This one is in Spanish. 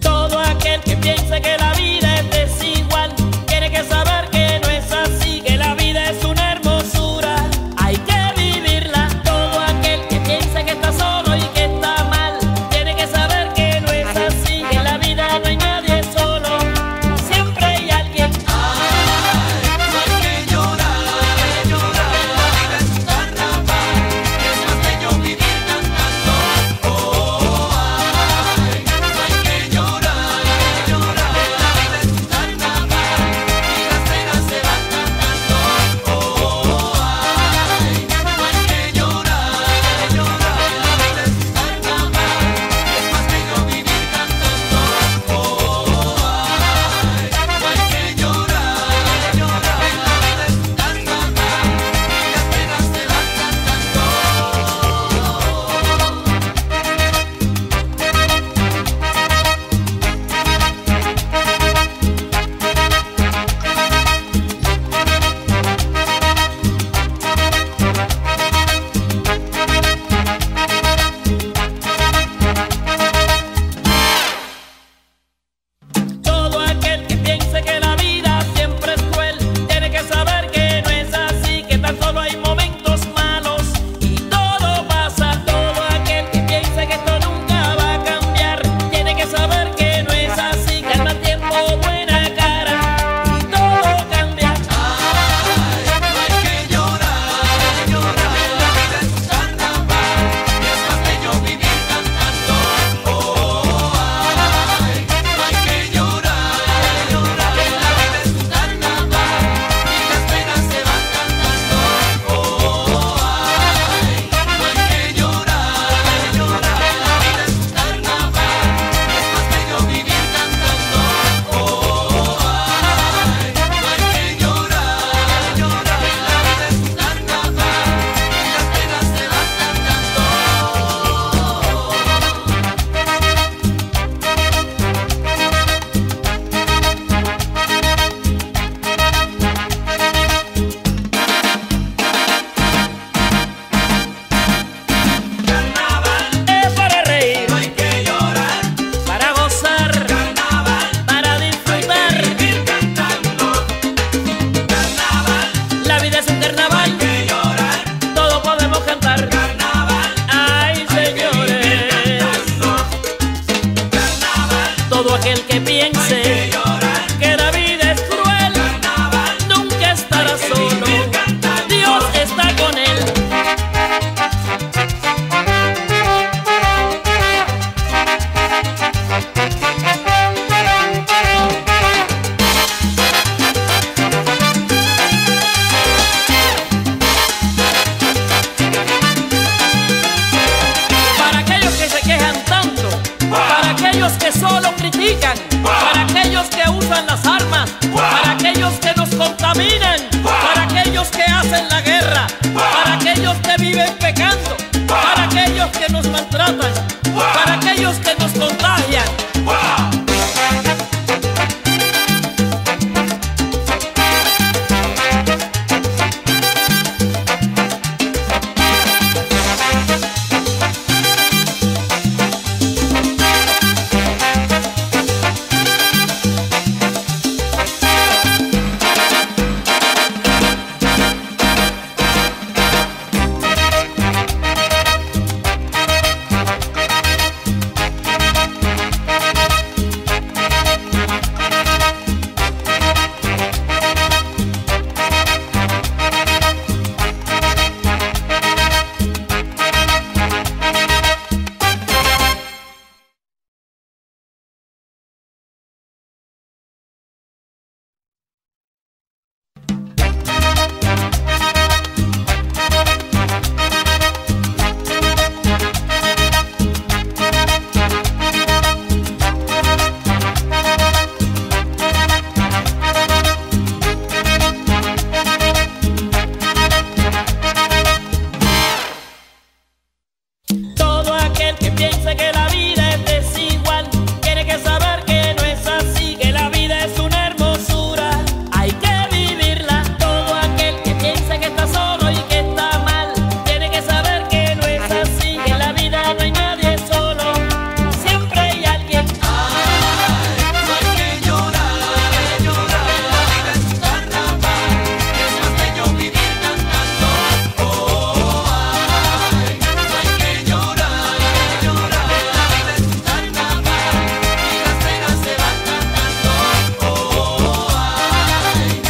Todo aquel que piensa que la vida es decir Jonathan. Aquel que piense que la vida